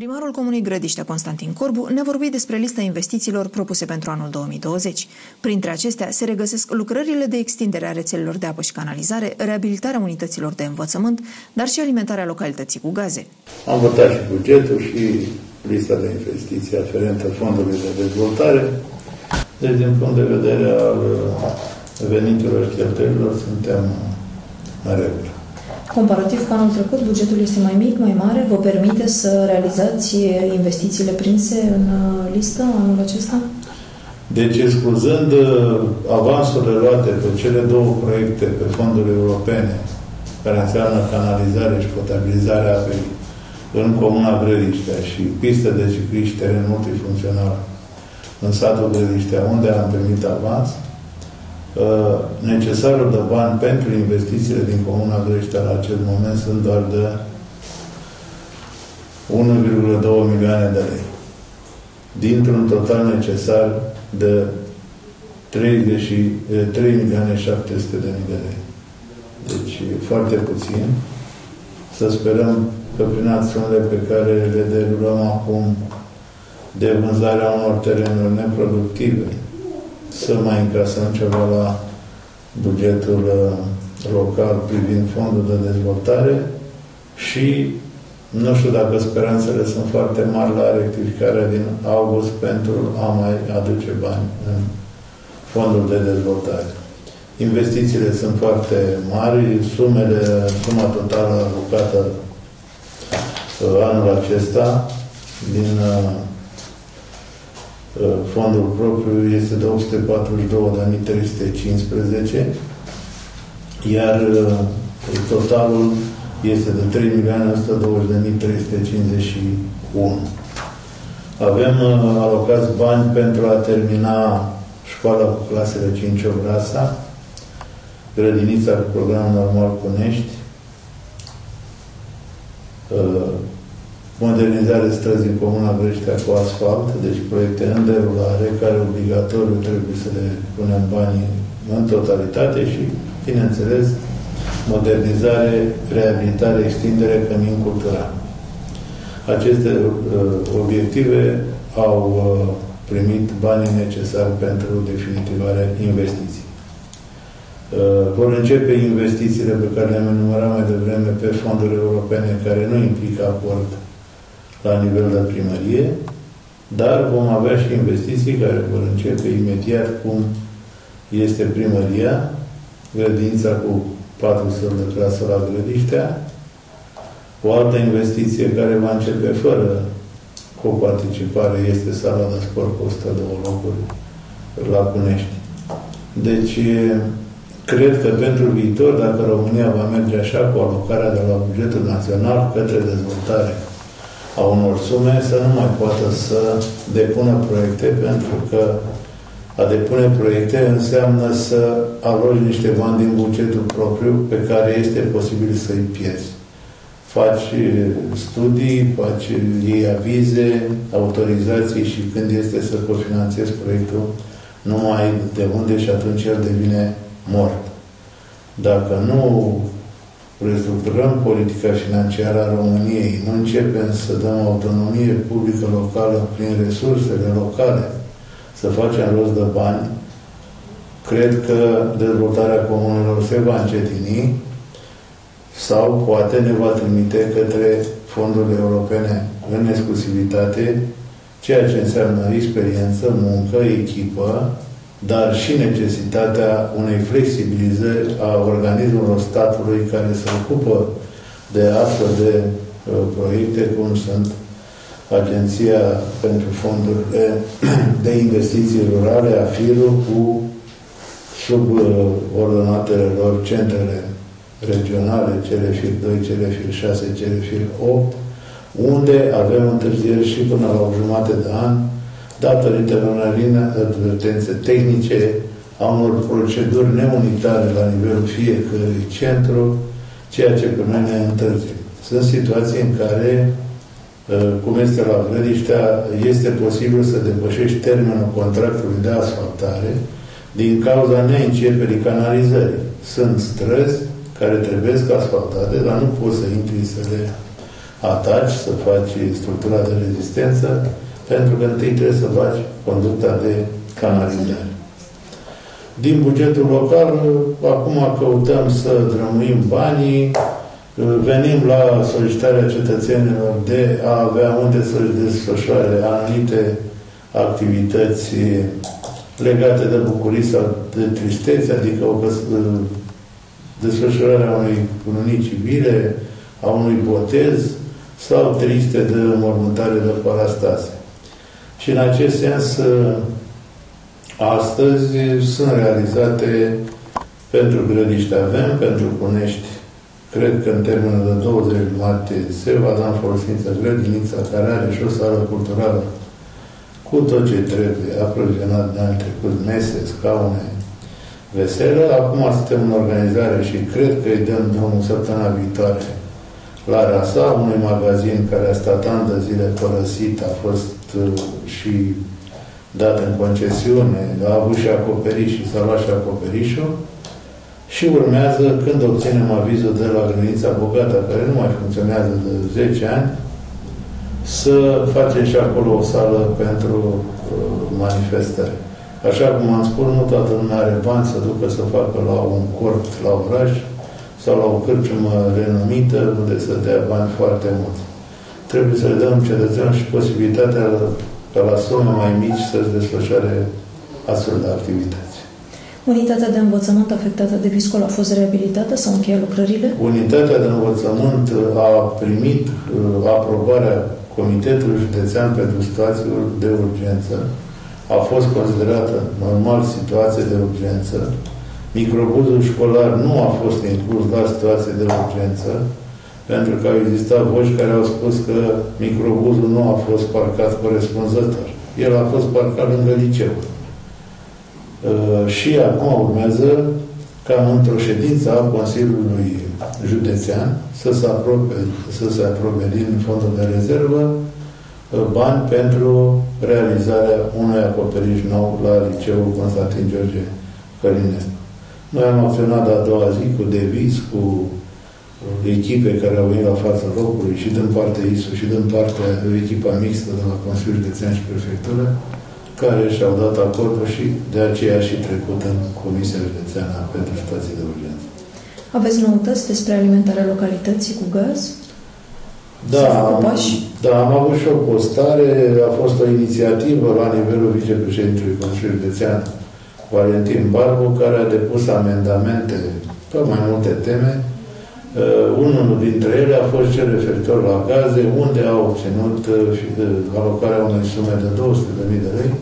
Primarul Comunei Grădiștea, Constantin Corbu, ne-a vorbit despre lista investițiilor propuse pentru anul 2020. Printre acestea se regăsesc lucrările de extindere a rețelelor de apă și canalizare, reabilitarea unităților de învățământ, dar și alimentarea localității cu gaze. Am votat și bugetul și lista de investiții aferentă fondului de dezvoltare. Deci, din punct de vedere al veniturilor și cheltuielilor, suntem în regulă. Comparativ cu anul trecut, bugetul este mai mic, mai mare. Vă permite să realizați investițiile prinse în uh, listă anul acesta? Deci, excluzând uh, avansurile luate pe cele două proiecte pe fonduri europene, care înseamnă canalizare și potabilizarea apei în Comuna Grădiștea și pistă de cicliști teren multifuncțional în satul Grădiștea, unde am primit avans, Uh, necesarul de bani pentru investițiile din Comuna Greștea la acest moment sunt doar de 1,2 milioane de lei. Dintr-un total necesar de 3 milioane 700 de mii de lei. Deci foarte puțin. Să sperăm că prin acțiunile pe care le derulăm acum de vânzarea unor terenuri neproductive, să mai încasăm ceva la bugetul uh, local privind fondul de dezvoltare și nu știu dacă speranțele sunt foarte mari la rectificarea din august pentru a mai aduce bani în fondul de dezvoltare. Investițiile sunt foarte mari, sumele, suma totală alocată uh, anul acesta din uh, Uh, fondul propriu este de 842.315, iar uh, totalul este de 3.120.351. Avem uh, alocați bani pentru a termina școala cu clasele 5 Obrasa, grădinița cu program normal Cunești, modernizare străzii în Comuna Breștea cu asfalt, deci proiecte în derulare, care obligatoriu trebuie să le punem banii în totalitate și, bineînțeles, modernizare, reabilitare, extindere, cămin cultural. Aceste uh, obiective au uh, primit banii necesari pentru definitivarea investiției. Uh, vor începe investițiile pe care le-am enumerat mai devreme pe fonduri europene care nu implică aport la nivel de primărie, dar vom avea și investiții care vor începe imediat cum este primăria, grădința cu patru săli de clasă la Grădiștea, o altă investiție care va începe fără cu participare este sala de sport cu 102 locuri la Cunești. Deci, cred că pentru viitor, dacă România va merge așa cu alocarea de la bugetul național către dezvoltare a unor sume să nu mai poată să depună proiecte, pentru că a depune proiecte înseamnă să alogi niște bani din bugetul propriu pe care este posibil să-i pierzi. Faci studii, faci iei avize, autorizații și când este să cofinanțezi proiectul, nu mai ai de unde și atunci el devine mort. Dacă nu restructurăm politica financiară a României, nu începem să dăm autonomie publică locală prin resursele locale, să facem rost de bani, cred că dezvoltarea comunelor se va încetini sau poate ne va trimite către fondurile europene în exclusivitate, ceea ce înseamnă experiență, muncă, echipă, dar și necesitatea unei flexibilizări a organismelor statului care se ocupă de astfel de uh, proiecte, cum sunt Agenția pentru Fondurile de Investiții Rurale, AFIRU, cu sub uh, ordonatele lor centrele regionale, CLFIR 2, CLFIR 6, CLFIR 8, unde avem întârzieri și până la o jumate de an, datorită unor advertențe tehnice, a unor proceduri neunitare la nivelul fiecărui centru, ceea ce pe noi ne întârzie. Sunt situații în care, uh, cum este la Grădiștea, este posibil să depășești termenul contractului de asfaltare din cauza neînceperii canalizării. Sunt străzi care trebuie să asfaltate, dar nu poți să intri să le ataci, să faci structura de rezistență, pentru că întâi trebuie să faci conducta de canalizare. Din bugetul local, acum căutăm să drămuim banii, venim la solicitarea cetățenilor de a avea unde să-și desfășoare anumite activități legate de bucurii sau de tristețe, adică o desfășurarea unei cununii civile, a unui botez sau triste de mormântare de parastase. Și în acest sens, astăzi sunt realizate pentru Grădiște avem, pentru Cunești, cred că în termenul de 20 martie se va da în folosință grădinița care are și o sală culturală cu tot ce trebuie, aprovizionat de anul trecut, mese, scaune, veselă. Acum suntem în organizare și cred că îi dăm drumul săptămâna viitoare la Rasa, unui magazin care a stat ani de zile părăsit, a fost uh, și dat în concesiune, a avut și acoperiș și s-a luat și acoperișul și urmează, când obținem avizul de la grădinița Bogata, care nu mai funcționează de 10 ani, să facem și acolo o sală pentru uh, manifestări. Așa cum am spus, nu toată lumea are bani să ducă să facă la un cort la oraș sau la o cârciumă renumită unde să dea bani foarte mulți. Trebuie să le dăm cetățenilor și posibilitatea ca la sume mai mici să-și desfășoare astfel de activități. Unitatea de învățământ afectată de viscol a fost reabilitată sau încheiat lucrările? Unitatea de învățământ a primit uh, aprobarea Comitetului Județean pentru Situații de Urgență. A fost considerată normal situație de urgență. Microbuzul școlar nu a fost inclus la situație de urgență, pentru că au existat voci care au spus că microbuzul nu a fost parcat corespunzător. El a fost parcat lângă liceu. Uh, și acum urmează ca într-o ședință a Consiliului Județean să se aprobe, să se aprobe din fondul de rezervă uh, bani pentru realizarea unui acoperiș nou la Liceul Constantin George Călinescu. Noi am acționat a doua zi cu deviz, cu echipe care au venit la fața locului și din partea ISU și din partea echipa mixtă de la Consiliul Județean și Prefectură, care și-au dat acordul și de aceea și trecut în Comisia Județeană pentru situații de urgență. Aveți noutăți despre alimentarea localității cu gaz? Da, am, da, am avut și o postare, a fost o inițiativă la nivelul vicepreședintelui Consiliului Județean, Valentin Barbu, care a depus amendamente pe mai multe teme. Uh, unul dintre ele a fost cel referitor la gaze, unde a obținut uh, alocarea unei sume de 200.000 de lei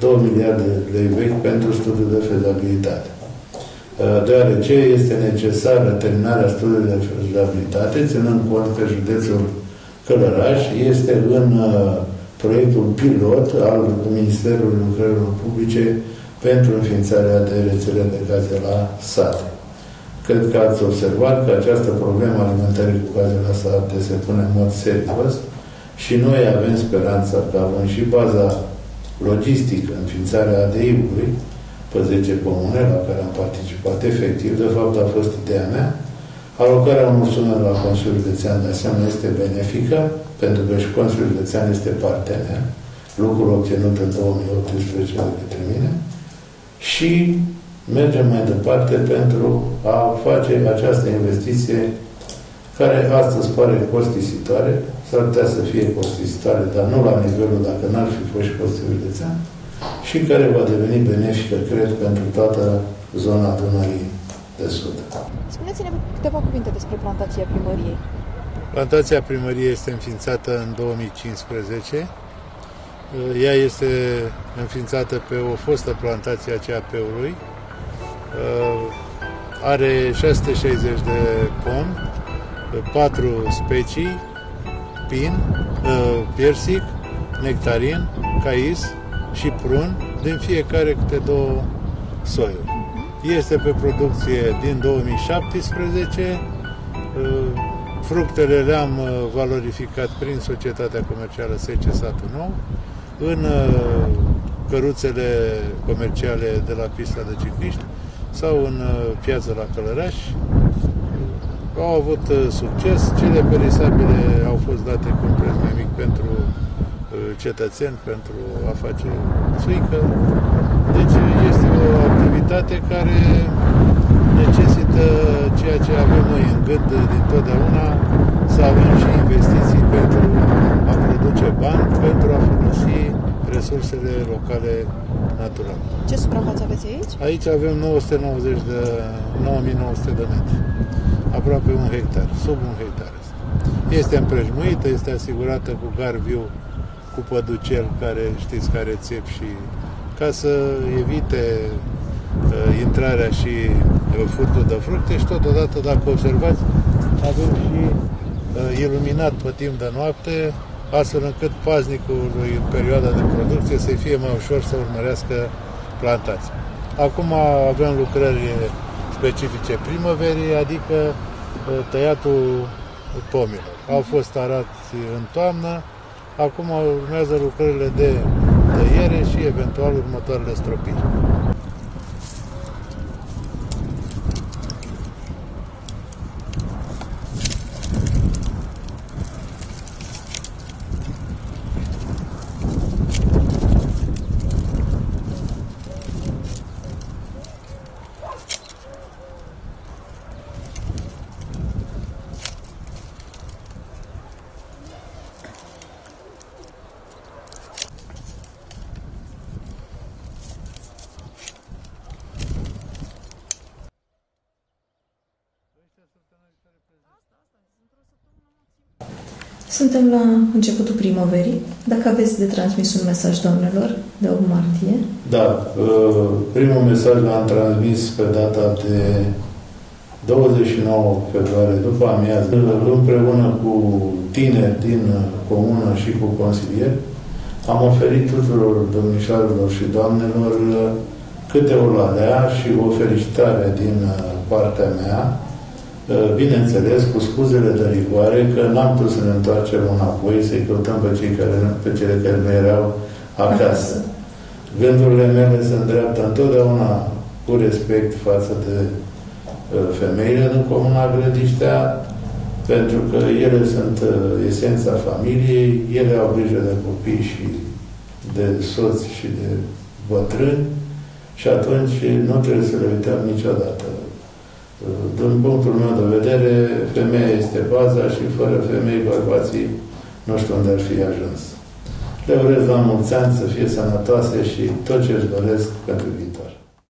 2 miliarde de lei vechi pentru studiul de fezabilitate. Uh, deoarece este necesară terminarea studiului de fezabilitate, ținând cont că județul Călăraș este în uh, proiectul pilot al Ministerului Lucrărilor Publice pentru înființarea de rețele de gaze la sate. Cred că ați observat că această problemă alimentării cu gaze la sate se pune în mod serios și noi avem speranța că avem și baza logistică, înființarea ADI-ului pe 10 comune la care am participat efectiv, de fapt a fost ideea mea, alocarea unor sume la Consiliul Județean de asemenea este benefică, pentru că și Consiliul Județean este partener, lucrul obținut în 2018 de către mine, și mergem mai departe pentru a face această investiție care astăzi pare costisitoare, s-ar putea să fie costisitoare, dar nu la nivelul, dacă n-ar fi fost și costul județean, și care va deveni benefică, cred, pentru toată zona Dunării de Sud. Spuneți-ne câteva cuvinte despre plantația primăriei. Plantația primăriei este înființată în 2015. Ea este înființată pe o fostă plantație a CAP-ului. Are 660 de pomi, patru specii, pin, uh, persic, nectarin, cais și prun, din fiecare câte două soiuri. Este pe producție din 2017. Uh, fructele le-am uh, valorificat prin societatea comercială Sece Satul Nou, în căruțele comerciale de la pista de cicliști sau în piața la Călăraș, au avut uh, succes. Cele perisabile au fost date cu un preț mai mic pentru uh, cetățeni, pentru a face suică. Deci este o activitate care necesită ceea ce avem noi în gând din totdeauna, să avem și investiții pentru a produce bani, pentru a folosi resursele locale naturale. Ce suprafață aveți aici? Aici avem 990 de 9900 de metri, aproape un hectar, sub un hectar. Este împrejmuită, este asigurată cu gar viu, cu păducel care știți care țep și ca să evite uh, intrarea și uh, furtul de fructe și totodată, dacă observați, avem și uh, iluminat pe timp de noapte, astfel încât paznicul în perioada de producție să fie mai ușor să urmărească plantația. Acum avem lucrări specifice primăverii, adică uh, tăiatul pomilor. Au fost arați în toamnă, acum urmează lucrările de tăiere și eventual următoarele stropiri. Suntem la începutul primăverii. Dacă aveți de transmis un mesaj doamnelor de 8 martie. Da, uh, primul mesaj l-am transmis pe data de 29 februarie, după amiază, împreună cu tineri din comună și cu consilieri, am oferit tuturor domnișoarelor și doamnelor câte o lalea și o felicitare din partea mea Uh, bineînțeles, cu scuzele de rigoare, că n-am putut să ne întoarcem înapoi, să-i căutăm pe, cei care, pe cele care nu erau acasă. Gândurile mele se îndreaptă întotdeauna cu respect față de uh, femeile din Comuna Grădiștea, pentru că ele sunt uh, esența familiei, ele au grijă de copii și de soți și de bătrâni și atunci nu trebuie să le uităm niciodată. Din punctul meu de vedere, femeia este baza și fără femei, bărbații nu știu unde ar fi ajuns. Le urez la mulți ani să fie sănătoase și tot ce își doresc pentru viitor.